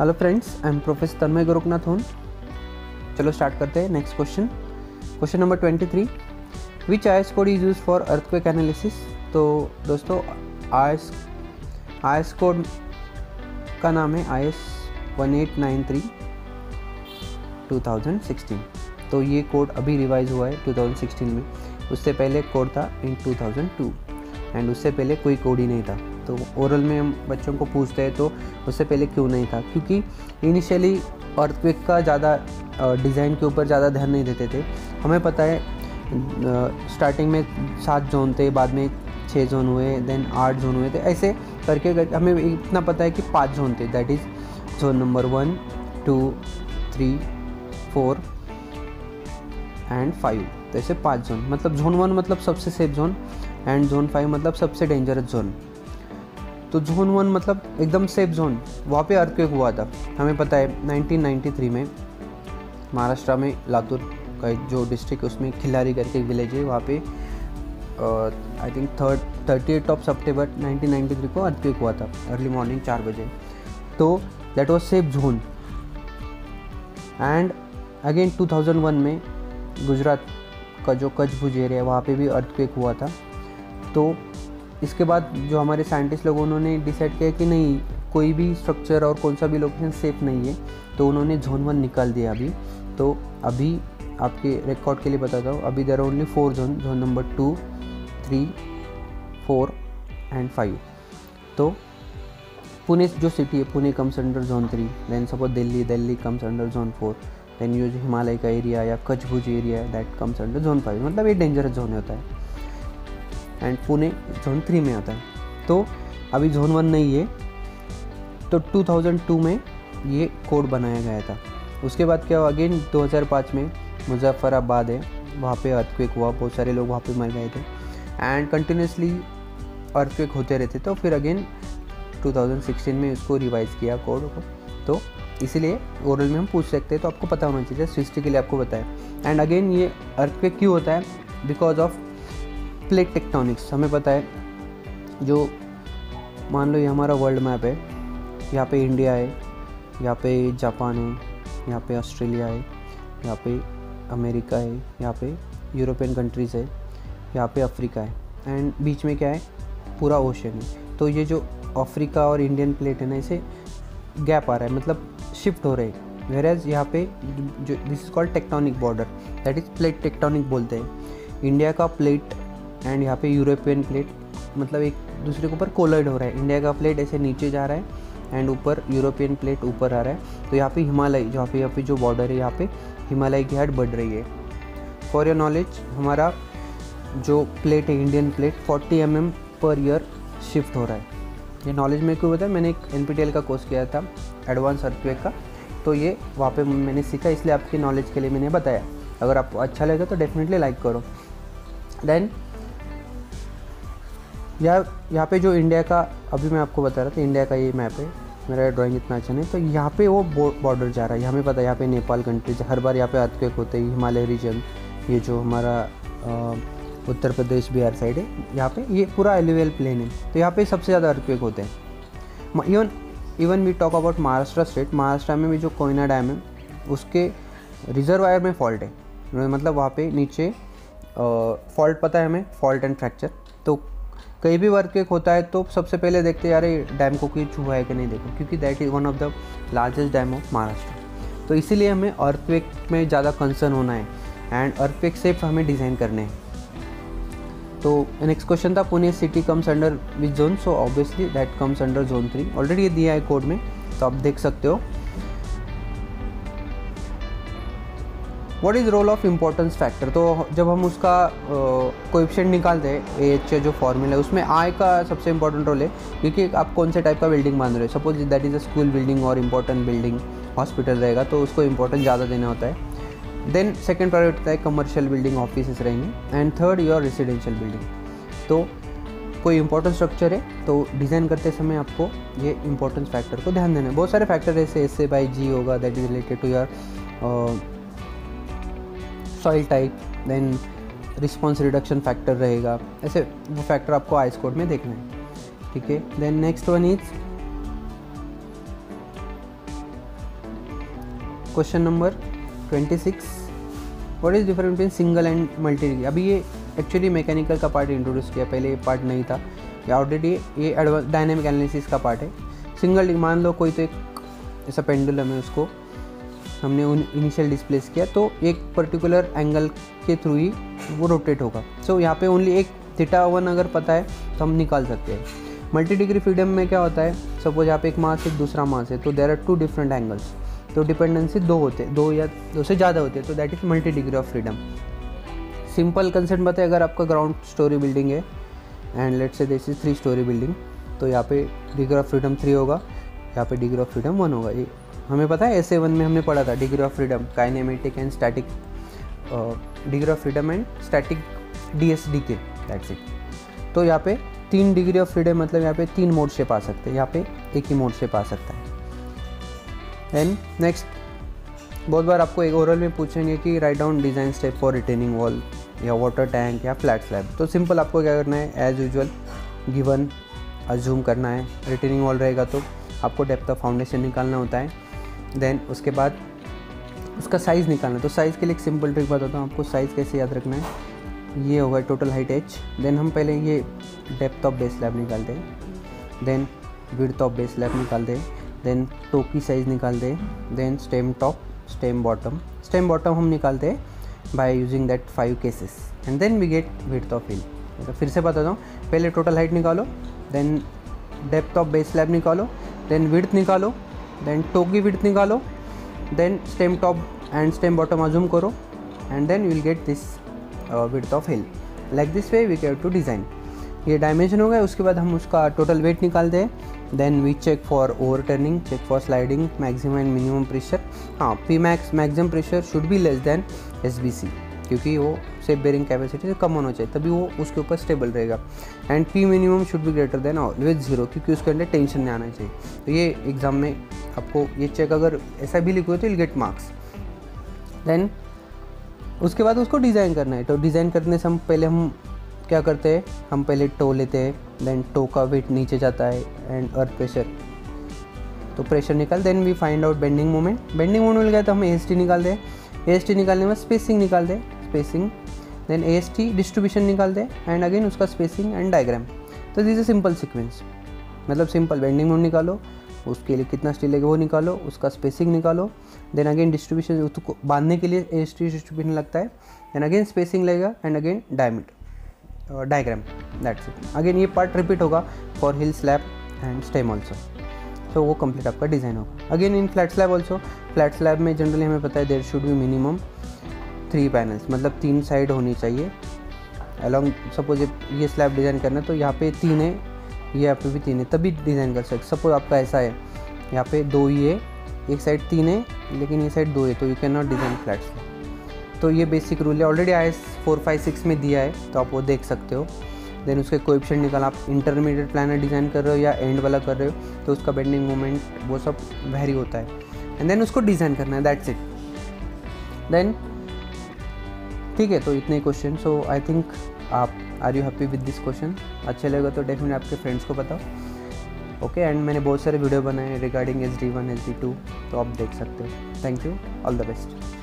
Hello friends I am professor Tanmay Gorakhnath हूँ चलो start करते हैं next question question number twenty three which I code is use for earthquake analysis तो दोस्तों I S code का नाम है I S one eight nine three two thousand sixteen तो ये कोड अभी रिवाइज हुआ है टू थाउज़ेंड सिक्सटीन में. उससे पहले कोड था in two thousand two and उससे पहले कोई कोड ही नहीं था. तो ओरल में हम बच्चों को पूछते हैं तो उससे पहले क्यों नहीं था? क्योंकि इनिशियली अर्थक्वेक का ज़्यादा डिज़ाइन के ऊपर ज़्यादा ध्यान नहीं देते थे। हमें पता है स्टार्टिंग में सात जोन थे, बाद में छः जोन हुए देन आठ जोन हुए थे ऐसे करके हमें इतना पता है कि पाँच जोन थे। That is zone number one two three four and five तो ऐसे पाँच जोन मतलब जोन वन मतलब सबसे safe zone and zone five मतलब सबसे डेंजरस जोन तो जोन वन मतलब एकदम सेफ़ जोन वहाँ पे अर्थक्वेक हुआ था। हमें पता है 1993 में महाराष्ट्र में लातूर का जो डिस्ट्रिक्ट है, उसमें खिलारी करके विलेज है, वहाँ पे I think third thirty eight of सितंबर 1993 को अर्थक्वेक हुआ था अर्ली मॉर्निंग चार बजे। तो that was safe zone and again 2001 में गुजरात का जो कच्छ भुज एरिया है, वहाँ पे भी अर्थक्वेक हुआ था। तो इसके बाद जो हमारे साइंटिस्ट लोग, उन्होंने डिसाइड किया कि नहीं, कोई भी स्ट्रक्चर और कौन सा भी लोकेशन सेफ़ नहीं है तो उन्होंने जोन वन निकाल दिया अभी। तो अभी आपके रिकॉर्ड के लिए बताता हूँ, अभी there only four zone zone number two three four and five तो पुणे जो सिटी है, Pune comes under zone three then suppose Delhi Delhi comes under zone four then ये जो हिमालय का एरिया या कच्छ भुज एरिया है that comes under zone five मतलब ये डेंजरस जोन होता है। एंड पुणे जोन थ्री में आता है। तो अभी जोन वन नहीं है तो 2002 में ये कोड बनाया गया था। उसके बाद क्या हुआ? अगेन 2005 में मुजफ्फराबाद है, वहाँ पे अर्थक्वेक हुआ, बहुत सारे लोग वहाँ पे मर गए थे। एंड कंटिन्यूसली अर्थक्वेक होते रहते तो फिर अगेन 2016 में उसको रिवाइज किया कोड को। तो इसीलिए ओरल में हम पूछ सकते हैं तो आपको पता होना चाहिए हिस्ट्री के लिए आपको बताया। एंड अगेन ये अर्थक्वेक क्यों होता है? बिकॉज़ ऑफ़ प्लेट टेक्टोनिक्स, हमें पता है, जो मान लो ये हमारा वर्ल्ड मैप है, यहाँ पे इंडिया है, यहाँ पे जापान है, यहाँ पे ऑस्ट्रेलिया है, यहाँ पे अमेरिका है, यहाँ पे यूरोपियन कंट्रीज़ है, यहाँ पे अफ्रीका है एंड बीच में क्या है, पूरा ओशन है। तो ये जो अफ्रीका और इंडियन प्लेट है ना, इसे गैप आ रहा है मतलब शिफ्ट हो रहे हैं। वेर एज यहाँ पे जो this is called tectonic border that is plate tectonic बोलते हैं। इंडिया का प्लेट एंड यहाँ पे यूरोपियन प्लेट मतलब एक दूसरे के ऊपर कोलाइड हो रहा है। इंडिया का प्लेट ऐसे नीचे जा रहा है एंड ऊपर यूरोपियन प्लेट ऊपर आ रहा है। तो यहाँ पे हिमालय, जहाँ पे यहाँ पे जो बॉर्डर है, यहाँ पे हिमालय की हाइट बढ़ रही है। फॉर योर नॉलेज हमारा जो प्लेट है इंडियन प्लेट 40 एम mm पर ईयर शिफ्ट हो रहा है। ये नॉलेज मेरे को बताया, मैंने एक एनपीटीएल का कोर्स किया था एडवांस अर्थवेक का। तो ये वहाँ पे मैंने सीखा, इसलिए आपकी नॉलेज के लिए मैंने बताया। अगर आपको अच्छा लगे तो डेफिनेटली लाइक करो। देन यहाँ यहाँ पे जो इंडिया का, अभी मैं आपको बता रहा था इंडिया का ये मैप है। मेरा ड्राइंग इतना अच्छा नहीं तो यहाँ पे वो बॉर्डर जा रहा है। हमें पता है, यहाँ पे नेपाल कंट्री हर बार यहाँ पे अर्थक्वेक होते हैं हिमालय रीजन ये जो हमारा उत्तर प्रदेश, बिहार साइड है, यहाँ पे ये पूरा एलिवेल प्लेन है। तो यहाँ पे सबसे ज़्यादा अर्थक्वेक होते हैं। Even even we talk about Maharashtra state Maharashtra में भी जो कोयना डैम है, उसके रिजर्वायर में फॉल्ट है। मतलब वहाँ पे नीचे फॉल्ट पता है हमें फॉल्ट एंड फ्रैक्चर तो कहीं भी वर्क एक होता है तो सबसे पहले देखते यार डैम को कोई छुआ है कि नहीं देखो? क्योंकि that is one of the largest dam of Maharashtra तो इसीलिए हमें अर्थवेक में ज़्यादा कंसर्न होना है एंड अर्थवेक सेफ़ हमें डिज़ाइन करने हैं. तो नेक्स्ट क्वेश्चन था, Pune city comes under which zone so obviously that comes under zone three already ये दिया है कोड में तो आप देख सकते हो। What is role of importance factor तो जब हम उसका कोएफिशिएंट निकालते हैं एच जो फॉर्मूला है, उसमें आई का सबसे इंपॉर्टेंट रोल है, क्योंकि आप कौन से टाइप का बिल्डिंग बाँध रहे हो? Suppose that is a school building और इम्पोर्टेंट बिल्डिंग हॉस्पिटल रहेगा तो उसको इम्पोर्टेंस ज़्यादा देना होता है। देन सेकेंड प्रायोरिटी होता है कमर्शियल बिल्डिंग ऑफ़िस रहेंगे and third your residential building तो कोई इंपॉर्टेंट स्ट्रक्चर है तो डिज़ाइन करते समय आपको ये इंपॉर्टेंस फैक्टर को ध्यान देना है। बहुत सारे फैक्टर ऐसे एस ए बाई जी होगा that is related to your soil type then response reduction factor रहेगा। ऐसे वो फैक्टर आपको आई कोड में देखना है। ठीक है? Then next one is question number twenty six what is different between single and multi degree अभी ये एक्चुअली मैकेनिकल का पार्ट इंट्रोड्यूस किया, पहले ये पार्ट नहीं था। ये ऑलरेडी ये डायनेमिक एनालिसिस का पार्ट है। सिंगल मान लो कोई तो एक ऐसा पेंडुलम है उसको। हमने उन इनिशियल डिस्प्लेस किया तो एक पर्टिकुलर एंगल के थ्रू ही वो रोटेट होगा। सो so, यहाँ पे ओनली एक थीटा वन अगर पता है तो हम निकाल सकते हैं। मल्टी डिग्री फ्रीडम में क्या होता है? सपोज़ यहाँ पे एक मास एक दूसरा मास है तो there are two different angles तो डिपेंडेंसी दो होते दो या दो से ज़्यादा होते हैं तो that is multi degree of freedom simple concept बताए अगर आपका ग्राउंड स्टोरी बिल्डिंग है and let say this is three storey building तो यहाँ पे डिग्री ऑफ़ फ्रीडम थ्री होगा यहाँ पे डिग्री ऑफ़ फ्रीडम वन होगा। ये हमें पता है एस वन में हमने पढ़ा था degree of freedom kinematic and static degree of freedom and static D S D के दैट्स इट तो यहाँ पे तीन डिग्री ऑफ़ फ्रीडम मतलब यहाँ पे तीन मोड शेप आ सकते हैं, यहाँ पे एक ही मोड शेप आ सकता है. एंड नेक्स्ट बहुत बार आपको एक ओरल में पूछेंगे कि write down design step for retaining wall या वाटर टैंक या फ्लैट स्लैब तो सिंपल आपको क्या करना है एज यूजल गिवन अज्यूम करना है. रिटेनिंग वॉल रहेगा तो आपको डेप्थ ऑफ़ फाउंडेशन निकालना होता है. देन उसके बाद उसका साइज़ निकालना तो साइज़ के लिए एक सिंपल ट्रिक बताता हूँ आपको साइज़ कैसे याद रखना है। ये होगा टोटल हाइट एच देन हम पहले ये डेप्थ ऑफ़ बेस स्लैब निकालते हैं then width of base slab निकालते हैं देन टो की साइज़ निकालते हैं then stem top stem bottom stem bottom हम निकालते हैं by using that five cases and then we get width of heel तो फिर से बताता हूँ। पहले टोटल हाइट निकालो then depth of base slab निकालो देन विड्थ निकालो देन टो की विड्थ निकालो then stem top and stem bottom assume करो and then you will get this width of heel like this way we have to design ये dimension हो गया, उसके बाद हम उसका टोटल वेट निकालते हैं. Then we check for overturning check for sliding maximum and minimum pressure हाँ P max maximum pressure should be less than S B C क्योंकि वो सेफ़ बेरिंग कैपेसिटी से कम होना चाहिए, तभी वो उसके ऊपर स्टेबल रहेगा. And P minimum should be greater than always zero क्योंकि उसके अंदर टेंशन नहीं आना चाहिए. तो ये एग्ज़ाम में आपको ये चेक अगर ऐसा भी लिखो तो विल गेट मार्क्स देन उसके बाद उसको डिज़ाइन करना है. तो डिज़ाइन करने से हम पहले हम क्या करते हैं? हम पहले टो लेते हैं देन टो का वेट नीचे जाता है एंड अर्थ प्रेशर तो प्रेशर निकाल then we find out bending moment bending moment मिल गया तो हम ए निकाल दें. ए निकालने में स्पेसिंग निकाल दें. स्पेसिंग देन ए डिस्ट्रीब्यूशन निकाल दें एंड अगेन उसका स्पेसिंग एंड डायग्राम तो दिस ए सिंपल सिक्वेंस मतलब सिंपल बेंडिंग मोमेंट निकालो. उसके लिए कितना स्टील लगेगा वो निकालो, उसका स्पेसिंग निकालो। देन अगेन डिस्ट्रीब्यूशन उसको बांधने के लिए टी डिस्ट्रीब्यूशन लगता है। देन अगेन स्पेसिंग लगेगा and again diameter diagram that's it again ये पार्ट रिपीट होगा for heel slab and stem also तो वो कंप्लीट आपका डिज़ाइन होगा। Again in flat slab also flat slab में जनरली हमें पता है there should be minimum three panels मतलब तीन साइड होनी चाहिए। अलॉन्ग सपोज़ ये स्लैब डिज़ाइन करना है तो यहाँ पे तीन है ये यहाँ पे भी तीन है, तभी डिज़ाइन कर सकते सपोज़ आपका ऐसा है, यहाँ पे दो ही है, एक साइड तीन है, लेकिन ये साइड दो है तो you can not design flat slab तो ये बेसिक रूल है already I S four five six में दिया है तो आप वो देख सकते हो। देन उसके कोएफिशिएंट निकाल, आप इंटरमीडिएट प्लानर डिज़ाइन कर रहे हो या एंड वाला कर रहे हो तो उसका बेंडिंग मोमेंट वो सब वेरी होता है। एंड देन उसको डिज़ाइन करना है दैट्स इट देन ठीक है तो इतने क्वेश्चन सो आई थिंक आप are you happy with this question अच्छा लगेगा तो डेफिनेट आपके फ्रेंड्स को बताओ। ओके एंड मैंने बहुत सारे वीडियो बनाए regarding S D one S D two तो आप देख सकते हो। Thank you all the best